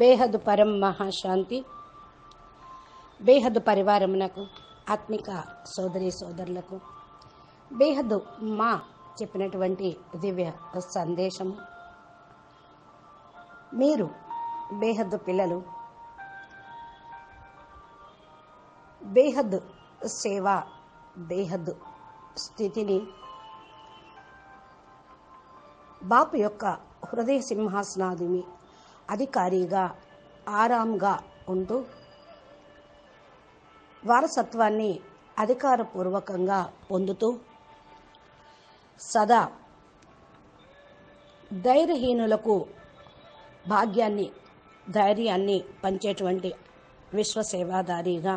బేహదు పరం మహాశాంతి బేహదు పరివారమునకు ఆత్మిక సోదరి సోదరులకు బేహదు మా చెప్పినటువంటి దివ్య సందేశము. మీరు బేహద్దు పిల్లలు బేహద్ సేవ బేహద్దు స్థితిని బాపు యొక్క హృదయ సింహాసనాదిని అధికారిగా ఆరాంగా ఉంటూ వారసత్వాన్ని అధికారపూర్వకంగా పొందుతూ సదా ధైర్యహీనులకు భాగ్యాన్ని ధైర్యాన్ని పంచేటువంటి విశ్వసేవాదారిగా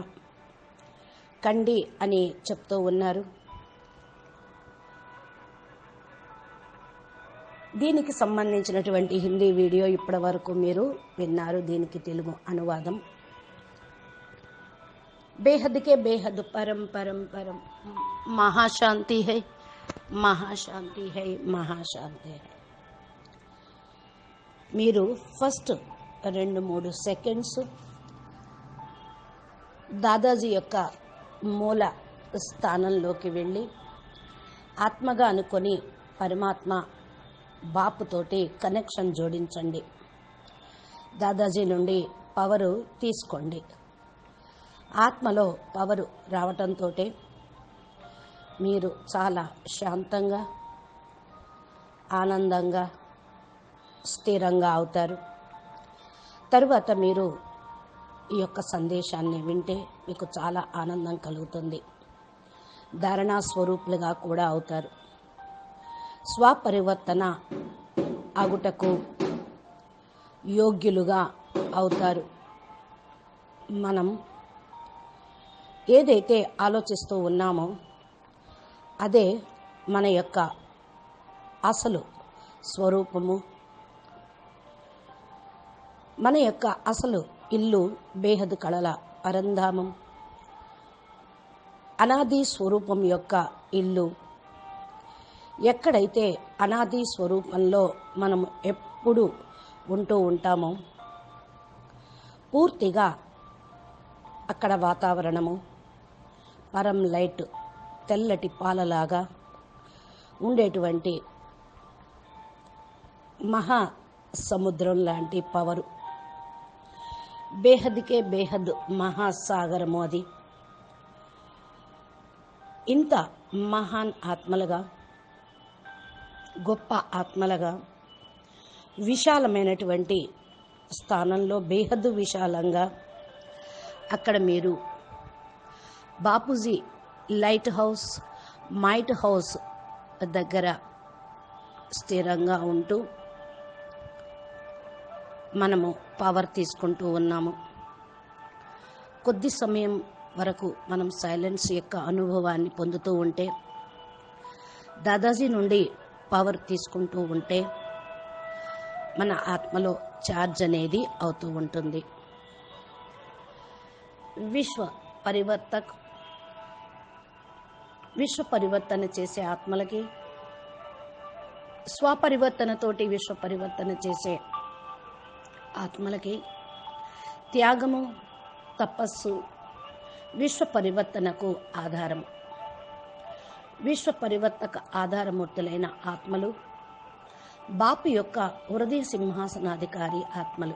కండి అని చెప్తూ ఉన్నారు. దీనికి సంబంధించినటువంటి హిందీ వీడియో ఇప్పటి వరకు మీరు విన్నారు. దీనికి తెలుగు అనువాదం. బేహద్కే బేహద్ పరం పరం పరం. మహాశాంతి హై మహాశాంతి హై మహాశాంతి హై. మీరు ఫస్ట్ రెండు మూడు సెకండ్స్ దాదాజీ యొక్క మూల స్థానంలోకి వెళ్ళి ఆత్మగా అనుకొని పరమాత్మ బాపుతోటి కనెక్షన్ జోడించండి. దాదాజీ నుండి పవరు తీసుకోండి. ఆత్మలో పవరు రావటంతో మీరు చాలా శాంతంగా ఆనందంగా స్థిరంగా అవుతారు. తరువాత మీరు ఈ యొక్క సందేశాన్ని వింటే మీకు చాలా ఆనందం కలుగుతుంది. ధారణా స్వరూపులుగా కూడా అవుతారు. స్వపరివర్తన అగుటకు యోగ్యులుగా అవుతారు. మనం ఏదైతే ఆలోచిస్తూ ఉన్నామో అదే మన యొక్క అసలు స్వరూపము. మన యొక్క అసలు ఇల్లు బేహద్ కళల పరంధామం అనాది స్వరూపం యొక్క ఇల్లు ఎక్కడైతే అనాది స్వరూపంలో మనం ఎప్పుడు ఉంటూ ఉంటామో పూర్తిగా అక్కడ వాతావరణము పరం లైట్ తెల్లటి పాలలాగా ఉండేటువంటి మహా సముద్రం లాంటి పవరు. బేహద్కే బేహద్ మహాసాగరము అది. ఇంత మహాన్ ఆత్మలుగా గొప్ప ఆత్మలుగా విశాలమైనటువంటి స్థానంలో బేహద్దు విశాలంగా అక్కడ మీరు Bapuji light house might house దగ్గర స్థిరంగా ఉంటూ మనము పవర్ తీసుకుంటూ ఉన్నాము. కొద్ది సమయం వరకు మనం సైలెన్స్ యొక్క అనుభవాన్ని పొందుతూ ఉంటే దాదాజీ నుండి పవర్ తీసుకుంటూ ఉంటే మన ఆత్మలో ఛార్జ్ అనేది అవుతూ ఉంటుంది. విశ్వ పరివర్తక్ విశ్వ పరివర్తన చేసే ఆత్మలకి స్వపరివర్తనతోటి విశ్వ పరివర్తన చేసే ఆత్మలకి త్యాగము తపస్సు విశ్వ పరివర్తనకు ఆధారం విశ్వ పరివర్తక ఆధారమూర్తులైన ఆత్మలు బాపు యొక్క హృదయ సింహాసనాధికారి ఆత్మలు.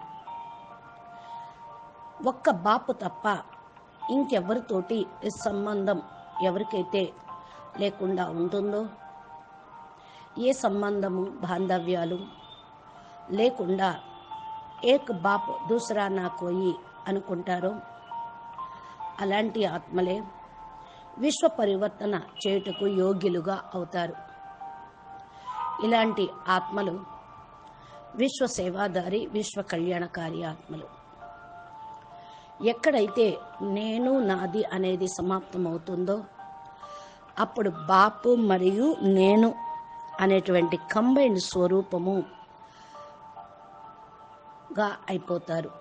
ఒక్క బాపు తప్ప ఇంకెవరితోటి సంబంధం ఎవరికైతే లేకుండా ఉంటుందో ఏ సంబంధము బాంధవ్యాలు లేకుండా ఏక్ బాప్ దూసరా నా కోయి అనుకుంటారో అలాంటి ఆత్మలే విశ్వ పరివర్తన చేయుటకు యోగ్యులుగా అవుతారు. ఇలాంటి ఆత్మలు విశ్వ సేవాదారి విశ్వ కళ్యాణకారి ఆత్మలు. ఎక్కడైతే నేను నాది అనేది సమాప్తమవుతుందో అప్పుడు బాపు మరియు నేను అనేటువంటి కంబైన్ స్వరూపముగా అయిపోతారు.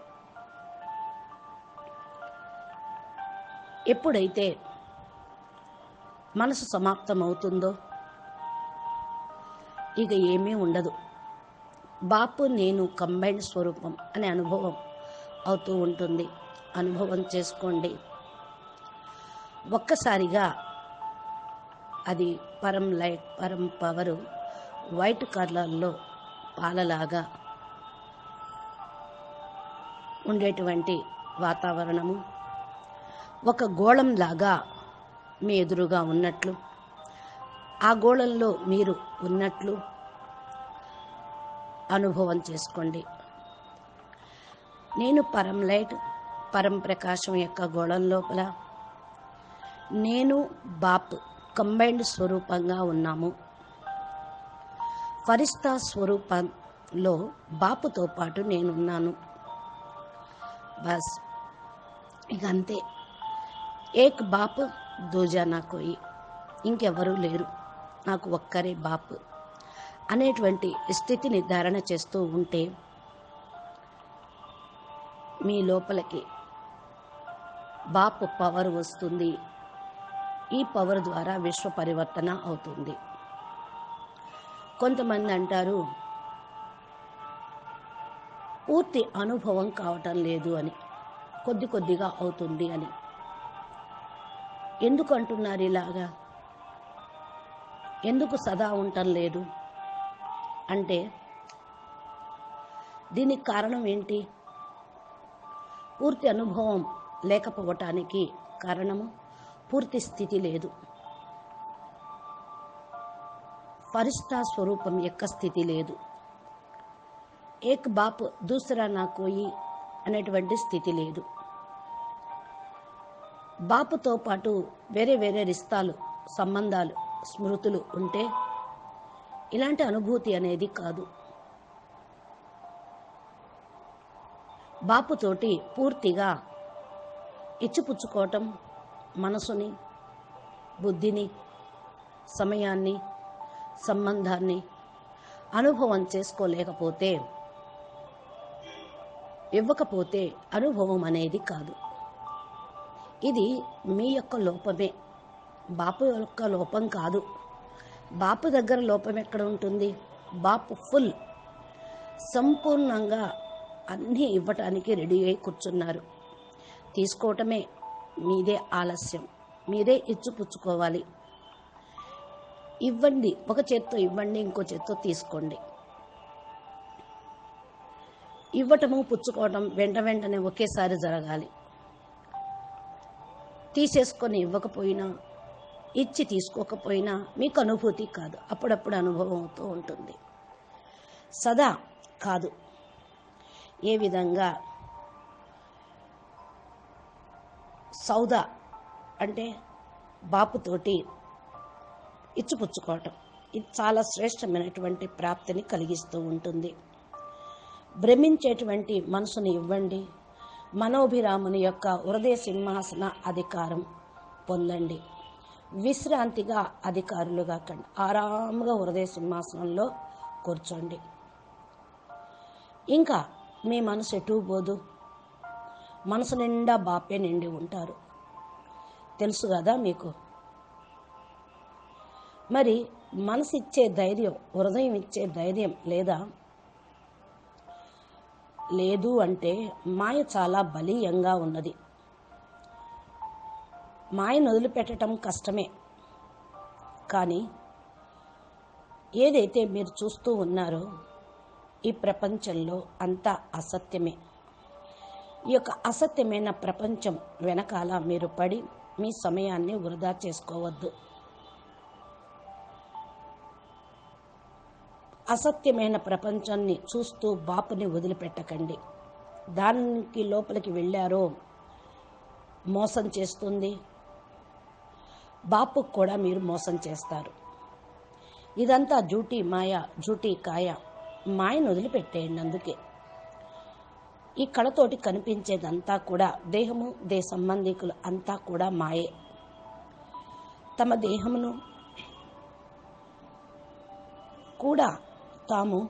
ఎప్పుడైతే మనసు సమాప్తం అవుతుందో ఇక ఏమీ ఉండదు. బాపు నేను కంబైన్డ్ స్వరూపం అనే అనుభవం అవుతూ ఉంటుంది. అనుభవం చేసుకోండి. ఒక్కసారిగా అది పరం లైట్ పరం పవరు వైట్ కలర్లో పాలలాగా ఉండేటువంటి వాతావరణము. ఒక గోళంలాగా మీ ఎదురుగా ఉన్నట్లు. ఆ గోళంలో మీరు ఉన్నట్లు అనుభవం చేసుకోండి. నేను పరం లైట్ పరం ప్రకాశం యొక్క గోళం లోపల. నేను బాప్ కంబైన్డ్ స్వరూపంగా ఉన్నాము. ఫరిస్తా స్వరూపంలో బాపుతో పాటు నేనున్నాను. బస్. ఇక అంతే. ఏక్ బాప్ దూజా నా కోయి. ఇంకెవరూ లేరు. నాకు ఒక్కరే బాపు. అనేటువంటి స్థితిని ధారణ చేస్తూ ఉంటే మీ లోపలికి బాపు పవర్ వస్తుంది. ఈ పవర్ ద్వారా విశ్వ పరివర్తన అవుతుంది. కొంతమంది అంటారు పూర్తి అనుభవం కావటం లేదు అని కొద్ది కొద్దిగా అవుతుంది అని. ఎందుకు అంటున్నారు ఇలాగా? ఎందుకు సదా ఉండటం లేదు? అంటే దీనికి కారణం ఏంటి? పూర్తి అనుభవం లేకపోవటానికి కారణము పూర్తి స్థితి లేదు. ఫరిష్టా స్వరూపం యొక్క స్థితి లేదు. ఏక్ బాప్ దూసరా నా కోయి అనేటువంటి స్థితి లేదు. బాపుతో పాటు వేరే వేరే రిస్తాలు సంబంధాలు స్మృతులు ఉంటే ఇలాంటి అనుభూతి అనేది కాదు. బాపుతోటి పూర్తిగా ఇచ్చిపుచ్చుకోవటం మనసుని బుద్ధిని సమయాన్ని సంబంధాన్ని అనుభవం చేసుకోలేకపోతే ఇవ్వకపోతే అనుభవం అనేది కాదు. ఇది మీ యొక్క లోపమే. బాపు యొక్క లోపం కాదు. బాపు దగ్గర లోపం ఎక్కడ ఉంటుంది? బాపు ఫుల్. సంపూర్ణంగా అన్నీ ఇవ్వటానికి రెడీ అయి కూర్చున్నారు. తీసుకోవటమే మీదే ఆలస్యం. మీరే ఇచ్చిపుచ్చుకోవాలి ఇవ్వండి. ఒక చేత్తో ఇవ్వండి. ఇంకో చేత్తో తీసుకోండి. ఇవ్వటము పుచ్చుకోవటం వెంట వెంటనే ఒకేసారి జరగాలి. తీసేసుకొని ఇవ్వకపోయినా ఇచ్చి తీసుకోకపోయినా మీకు అనుభూతి కాదు. అప్పుడప్పుడు అనుభవం అవుతూ ఉంటుంది. సదా కాదు. ఏ విధంగా సౌదా అంటే బాపుతోటి ఇచ్చిపుచ్చుకోవటం. ఇది చాలా శ్రేష్టమైనటువంటి ప్రాప్తిని కలిగిస్తూ ఉంటుంది. భ్రమించేటువంటి మనసుని ఇవ్వండి. మనోభిరాముని యొక్క హృదయ సింహాసన అధికారం పొందండి. విశ్రాంతిగా అధికారులుగా కండి. ఆరాముగా హృదయ సింహాసనంలో కూర్చోండి. ఇంకా మీ మనసు ఎటు పోదు. మనసు నిండా బాపే నిండి ఉంటారు. తెలుసు కదా మీకు? మరి మనసు ఇచ్చే ధైర్యం హృదయం ఇచ్చే ధైర్యం లేదా లేదు అంటే మాయ చాలా బలీయంగా ఉన్నది. మాయను వదిలిపెట్టడం కష్టమే. కానీ ఏదైతే మీరు చూస్తూ ఉన్నారో ఈ ప్రపంచంలో అంతా అసత్యమే. ఈ యొక్క అసత్యమైన ప్రపంచం వెనకాల మీరు పడి మీ సమయాన్ని వృధా చేసుకోవద్దు. అసత్యమైన ప్రపంచాన్ని చూస్తూ బాపుని వదిలిపెట్టకండి. దానికి లోపలికి వెళ్ళారో మోసం చేస్తుంది. బాపుకు కూడా మీరు మోసం చేస్తారు. ఇదంతా జూటీ మాయ జూటీ కాయ. మాయను వదిలిపెట్టేయండి అందుకే. ఈ కళతోటి కనిపించేదంతా కూడా దేహము దే సంబంధికులు అంతా కూడా మాయే. తమ దేహమును కూడా తాము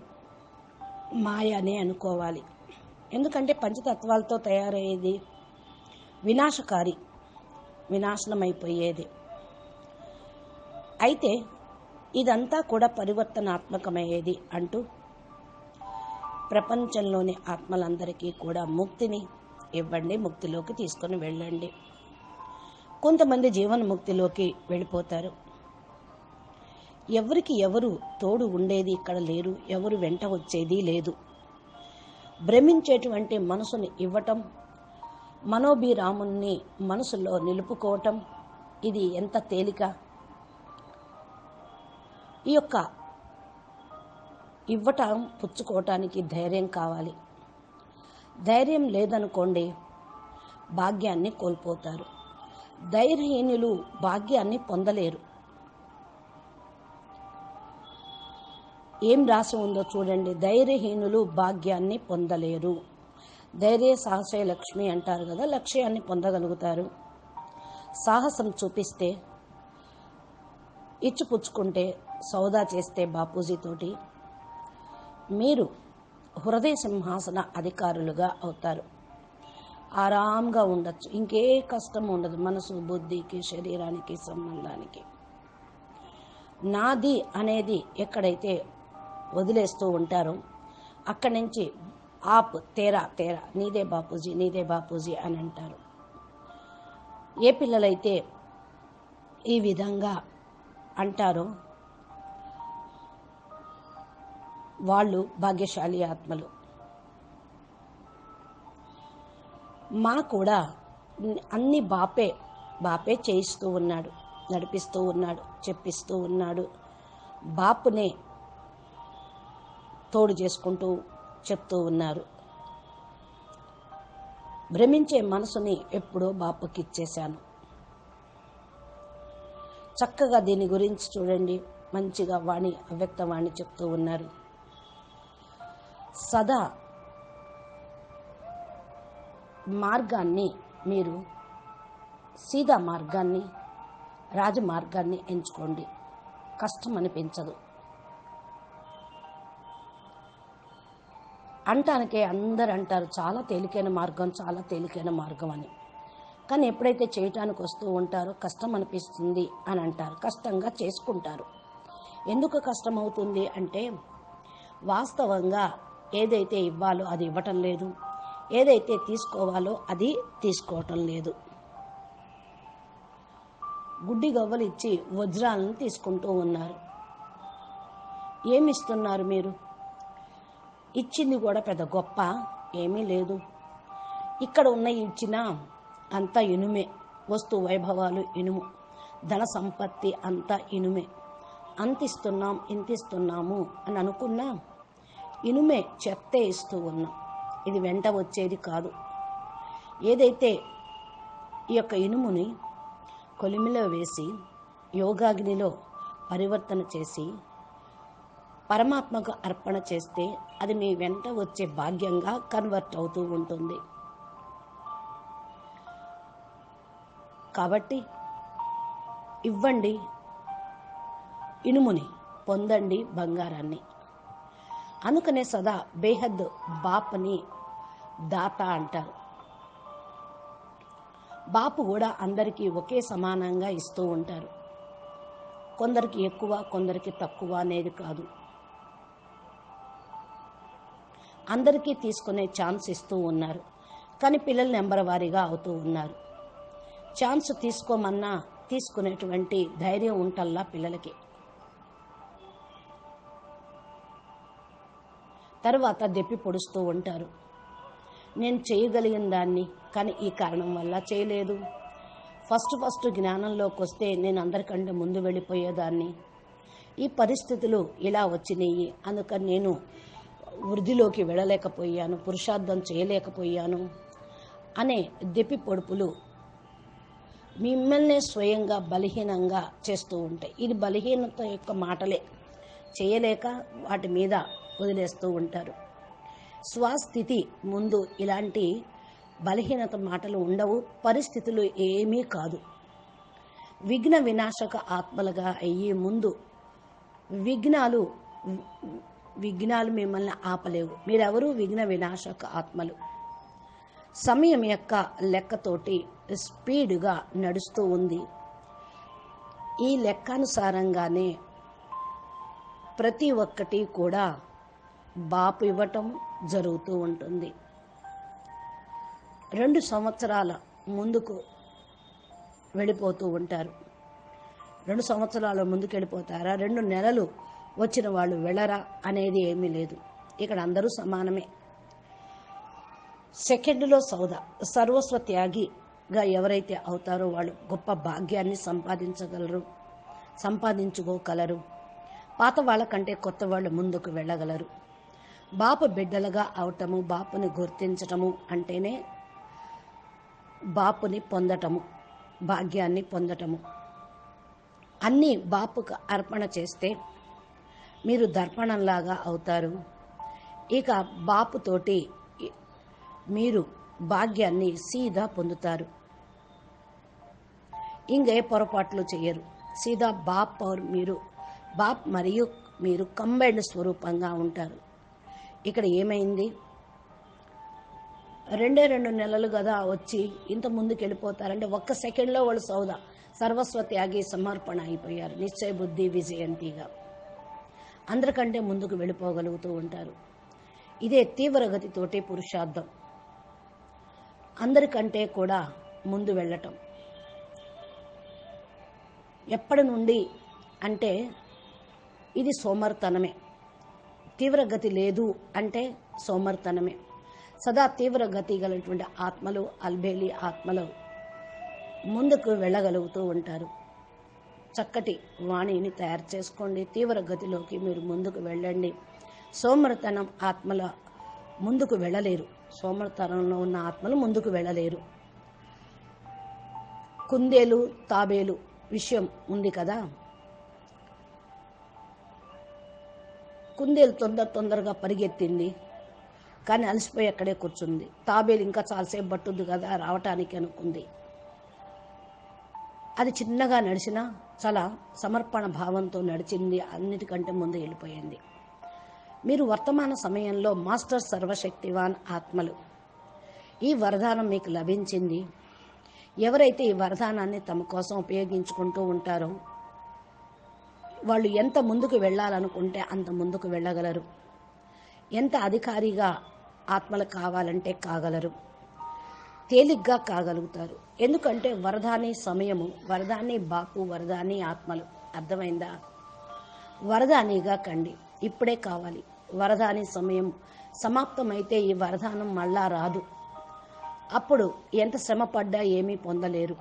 మాయ అనే అనుకోవాలి. ఎందుకంటే పంచతత్వాలతో తయారయ్యేది వినాశకారి వినాశనమైపోయేది. అయితే ఇదంతా కూడా పరివర్తనాత్మకమయ్యేది అంటూ ప్రపంచంలోని ఆత్మలందరికీ కూడా ముక్తిని ఇవ్వండి ముక్తిలోకి తీసుకొని వెళ్ళండి. కొంతమంది జీవన ముక్తిలోకి వెళ్ళిపోతారు. ఎవరికి ఎవరు తోడు ఉండేది ఇక్కడ లేరు ఎవరు వెంట వచ్చేది లేదు. భ్రమించేటువంటి మనసుని ఇవ్వటం మనోభిరాముణ్ణి మనసులో నిలుపుకోవటం ఇది ఎంత తేలిక? ఈ యొక్క ఇవ్వటం పుచ్చుకోవటానికి ధైర్యం కావాలి. ధైర్యం లేదనుకోండి భాగ్యాన్ని కోల్పోతారు. ధైర్యహీనులు భాగ్యాన్ని పొందలేరు. ఏం రాసి ఉందో చూడండి. ధైర్యహీనులు భాగ్యాన్ని పొందలేరు. ధైర్య సాహసే లక్ష్మి అంటారు కదా లక్ష్యాన్ని పొందగలుగుతారు. సాహసం చూపిస్తే ఇచ్చిపుచ్చుకుంటే సౌదా చేస్తే బాపూజీతోటి మీరు హృదయ సింహాసన అధికారులుగా అవుతారు. ఆరాంగా ఉండొచ్చు. ఇంకే కష్టం ఉండదు మనసు బుద్ధికి శరీరానికి సంబంధానికి. నాది అనేది ఎక్కడైతే వదిలేస్తూ ఉంటారు. అక్కడి నుంచి ఆప్ తేరా తేరా నీదే బాపూజీ నీదే బాపూజీ అని అంటారు. ఏ పిల్లలైతే ఈ విధంగా అంటారో వాళ్ళు భాగ్యశాలి ఆత్మలు. మా కూడా అన్ని బాపే బాపే చేయిస్తూ ఉన్నాడు నడిపిస్తూ ఉన్నాడు చెప్పిస్తూ ఉన్నాడు. బాపునే తోడు చేసుకుంటూ చెప్తూ ఉన్నారు. భ్రమించే మనసుని ఎప్పుడో బాపుకి ఇచ్చేశాను చక్కగా దీని గురించి చూడండి. మంచిగా వాణి అవ్యక్త వాణి చెప్తూ ఉన్నారు. సదా మార్గాన్ని మీరు సీదా మార్గాన్ని రాజమార్గాన్ని ఎంచుకోండి. కష్టం అనిపించదు అంటానికే అందరు అంటారు చాలా తేలికైన మార్గం చాలా తేలికైన మార్గం అని. కానీ ఎప్పుడైతే చేయటానికి వస్తూ ఉంటారో కష్టం అనిపిస్తుంది అని అంటారు. కష్టంగా చేసుకుంటారు. ఎందుకు కష్టం అవుతుంది అంటే వాస్తవంగా ఏదైతే ఇవ్వాలో అది ఇవ్వటం లేదు. ఏదైతే తీసుకోవాలో అది తీసుకోవటం లేదు. గుడ్డి గవ్వలు ఇచ్చి వజ్రాలను తీసుకుంటూ ఉన్నారు. ఏమిస్తున్నారు మీరు? ఇచ్చింది కూడా పెద్ద గొప్ప. ఏమీ లేదు. ఇక్కడ ఉన్న ఇచ్చిన అంతా ఇనుమే వస్తు వైభవాలు ఇనుము. ధన సంపత్తి అంతా ఇనుమే. అంతిస్తున్నాం ఇంతిస్తున్నాము అని అనుకున్నా ఇనుమే చెత్తే ఇస్తూ ఉన్నాం. ఇది వెంట వచ్చేది కాదు. ఏదైతే ఈ యొక్క ఇనుముని కొలిమిలో వేసి యోగాగ్నిలో పరివర్తన చేసి పరమాత్మకు అర్పణ చేస్తే అది మీ వెంట వచ్చే భాగ్యంగా కన్వర్ట్ అవుతూ ఉంటుంది. కాబట్టి ఇవ్వండి ఇనుముని పొందండి బంగారాన్ని. అనుకనే సదా బేహద్ బాప్ని దాత అంటారు. బాపు కూడా అందరికీ ఒకే సమానంగా ఇస్తూ ఉంటారు. కొందరికి ఎక్కువ కొందరికి తక్కువ అనేది కాదు. అందరికీ తీసుకునే ఛాన్స్ ఇస్తూ ఉన్నారు. కానీ పిల్లలు నెంబర్ వారీగా అవుతూ ఉన్నారు. ఛాన్స్ తీసుకోమన్నా తీసుకునేటువంటి ధైర్యం ఉంటల్లా పిల్లలకి. తర్వాత దెప్పి పొడుస్తూ ఉంటారు. నేను చేయగలిగిన దాన్ని కానీ ఈ కారణం వల్ల చేయలేదు. ఫస్ట్ ఫస్ట్ జ్ఞానంలోకి వస్తే నేను అందరికంటే ముందు వెళ్ళిపోయేదాన్ని. ఈ పరిస్థితులు ఇలా వచ్చినాయి. అందుకని నేను వృద్ధిలోకి వెళ్ళలేకపోయాను పురుషార్థం చేయలేకపోయాను అనే దెప్పి పొడుపులు మిమ్మల్ని స్వయంగా బలహీనంగా చేస్తూ ఉంటాయి. ఇది బలహీనత యొక్క మాటలే. చేయలేక వాటి మీద వదిలేస్తూ ఉంటారు. స్వస్థితి ముందు ఇలాంటి బలహీనత మాటలు ఉండవు పరిస్థితులు ఏమీ కాదు. విఘ్న వినాశక ఆత్మలుగా అయ్యే ముందు విఘ్నాలు విఘ్నాలు మిమ్మల్ని ఆపలేవు. మీరెవరూ విఘ్న వినాశక ఆత్మలు. సమయం యొక్క లెక్కతోటి స్పీడ్గా నడుస్తూ ఉంది. ఈ లెక్కానుసారంగానే ప్రతి ఒక్కటి కూడా బాపు ఇవ్వటం జరుగుతూ ఉంటుంది. రెండు సంవత్సరాల ముందుకు వెళ్ళిపోతూ ఉంటారు. రెండు సంవత్సరాల ముందుకు వెళ్ళిపోతారా రెండు నెలలు వచ్చిన వాళ్ళు వెళ్ళరా అనేది ఏమీ లేదు. ఇక్కడ అందరూ సమానమే. సెకండ్లో సౌదా. సర్వస్వ త్యాగిగా ఎవరైతే అవుతారో వాళ్ళు గొప్ప భాగ్యాన్ని సంపాదించగలరు సంపాదించుకోగలరు. పాత వాళ్ళకంటే కొత్త వాళ్ళు ముందుకు వెళ్ళగలరు. బాపు బిడ్డలుగా అవటము బాపుని గుర్తించటము అంటేనే బాపుని పొందటము భాగ్యాన్ని పొందటము. అన్నీ బాపుకు అర్పణ చేస్తే మీరు దర్పణంలాగా అవుతారు. ఇక బాపుతోటి మీరు భాగ్యాన్ని సీదా పొందుతారు. ఇంకే పొరపాట్లు చేయరు. సీదా బాప్ పౌర్ మీరు బాప్ మరియు మీరు కంబైండ్ స్వరూపంగా ఉంటారు. ఇక్కడ ఏమైంది? రెండే రెండు నెలలు కదా వచ్చి ఇంత ముందుకు వెళ్ళిపోతారంటే ఒక్క సెకండ్లో వాళ్ళు సౌదా. సర్వస్వ త్యాగి సమర్పణ అయిపోయారు. నిశ్చయ బుద్ధి విజయంతిగా. అందరికంటే ముందుకు వెళ్ళిపోగలుగుతూ ఉంటారు. ఇదే తీవ్రగతితోటి పురుషార్థం. అందరికంటే కూడా ముందు వెళ్ళటం. ఎప్పటి నుండి అంటే ఇది సోమర్తనమే. తీవ్రగతి లేదు అంటే సోమర్తనమే. సదా తీవ్రగతి గలటువంటి ఆత్మలు అల్బేలి ఆత్మలు ముందుకు వెళ్ళగలుగుతూ ఉంటారు. చక్కటి వాణిని తయారు చేసుకోండి. తీవ్ర గతిలోకి మీరు ముందుకు వెళ్ళండి. సోమరతనం ఆత్మల ముందుకు వెళ్ళలేరు. సోమరతనంలో ఉన్న ఆత్మలు ముందుకు వెళ్ళలేరు. కుందేలు తాబేలు విషయం ఉంది కదా? కుందేలు తొందర తొందరగా పరిగెత్తింది. కానీ అలసిపోయి అక్కడే కూర్చుంది. తాబేలు ఇంకా చాలాసేపు పట్టుద్ది కదా? రావటానికి అనుకుంది. అది చిన్నగా నడిచినా చాలా సమర్పణ భావంతో నడిచింది అన్నిటికంటే ముందు వెళ్ళిపోయింది. మీరు వర్తమాన సమయంలో మాస్టర్ సర్వశక్తివాన్ ఆత్మలు. ఈ వరదానం మీకు లభించింది. ఎవరైతే ఈ వరదానాన్ని తమ కోసం ఉపయోగించుకుంటూ ఉంటారో వాళ్ళు ఎంత ముందుకు వెళ్ళాలనుకుంటే అంత ముందుకు వెళ్ళగలరు. ఎంత అధికారిగా ఆత్మలు కావాలంటే కాగలరు. తేలిగ్గా కాగలుగుతారు. ఎందుకంటే వరదాని సమయము వరదాని బాపు వరదాని ఆత్మలు. అర్థమైందా? వరదానిగా కండి. ఇప్పుడే కావాలి. వరదాని సమయం. సమాప్తమైతే ఈ వరదానం మళ్ళా రాదు. అప్పుడు ఎంత శ్రమ పడ్డా ఏమీ పొందలేరు.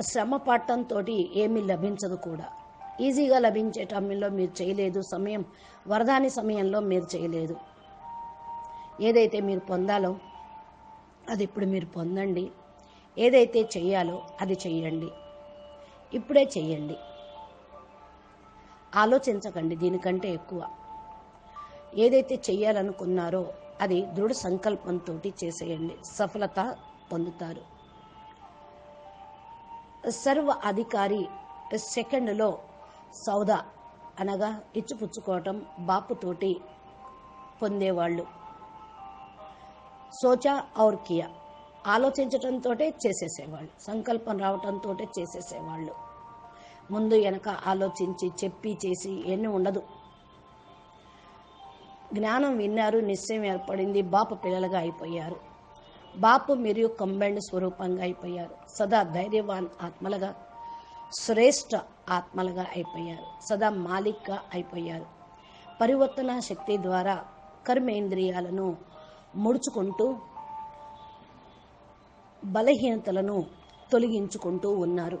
శ్రమ పట్టంతో ఏమీ లభించదు కూడా. ఈజీగా లభించే టైంలో మీరు చేయలేదు సమయం. వరదాని సమయంలో మీరు చేయలేదు. ఏదైతే మీరు పొందాలో అది ఇప్పుడు మీరు పొందండి. ఏదైతే చెయ్యాలో అది చెయ్యండి. ఇప్పుడే చెయ్యండి. ఆలోచించకండి దీనికంటే ఎక్కువ. ఏదైతే చెయ్యాలనుకున్నారో అది దృఢ సంకల్పంతో చేసేయండి. సఫలత పొందుతారు. సర్వ అధికారి సెకండ్లో సౌదా అనగా ఇచ్చిపుచ్చుకోవటం బాపుతోటి పొందేవాళ్ళు. సోచా ఔర్ కియా ఆలోచించటంతో చేసేసేవాళ్ళు. సంకల్పం రావటంతో చేసేసేవాళ్ళు. ముందు వెనక ఆలోచించి చెప్పి చేసి ఎన్ని ఉండదు. జ్ఞానం విన్నారు నిశ్చయం ఏర్పడింది బాపు పిల్లలుగా అయిపోయారు. బాపు మరియు కంబైండ్ స్వరూపంగా అయిపోయారు. సదా ధైర్యవాన్ ఆత్మలుగా శ్రేష్ఠ ఆత్మలుగా అయిపోయారు. సదా మాలిక్గా అయిపోయారు. పరివర్తన శక్తి ద్వారా కర్మేంద్రియాలను ముడుచుకుంటూ బలహీనతలను తొలగించుకుంటూ ఉన్నారు.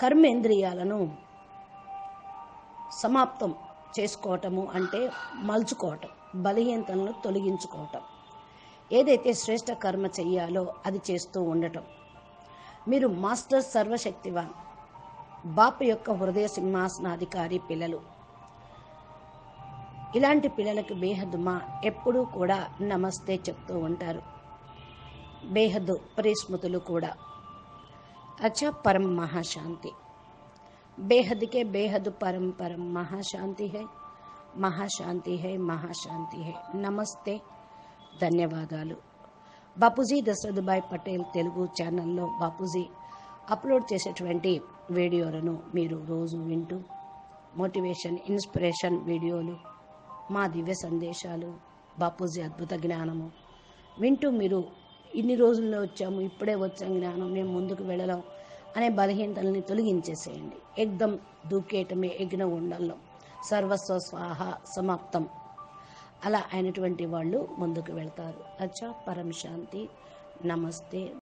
కర్మేంద్రియాలను సమాప్తం చేసుకోవటము అంటే మలుచుకోవటం బలహీనతలను తొలగించుకోవటం. ఏదైతే శ్రేష్ట కర్మ చెయ్యాలో అది చేస్తూ ఉండటం. మీరు మాస్టర్ సర్వశక్తివాన్ బాపు యొక్క హృదయ సింహాసనాధికారి పిల్లలు. ఇలాంటి పిల్లలకు బేహద్మా ఎప్పుడూ కూడా నమస్తే చెప్తూ ఉంటారు. బేహద్దు ప్రేస్మృతులు కూడా. అచ్చ పరం మహాశాంతి. బేహద్కే బేహద్ పరం పరం మహాశాంతి హై. మహాశాంతి హై మహాశాంతి హై. నమస్తే. ధన్యవాదాలు. బాపూజీ దశరథుభాయ్ పటేల్ తెలుగు ఛానల్లో బాపూజీ అప్లోడ్ చేసేటువంటి వీడియోలను మీరు రోజు వింటూ మోటివేషన్ ఇన్స్పిరేషన్ వీడియోలు మా దివ్య సందేశాలు బాపూజీ అద్భుత జ్ఞానము. వింటూ మీరు ఇన్ని రోజుల్లో వచ్చాము ఇప్పుడే వచ్చాం జ్ఞానం మేము ముందుకు వెళ్ళలేం అనే బలహీనతల్ని తొలగించేసేయండి. ఎగ్దం దూకేయటమే యజ్ఞ ఉండంలో సర్వస్వ స్వాహ సమాప్తం. అలా అయినటువంటి వాళ్ళు ముందుకు వెళ్తారు. అచ్చా పరం శాంతి. నమస్తే.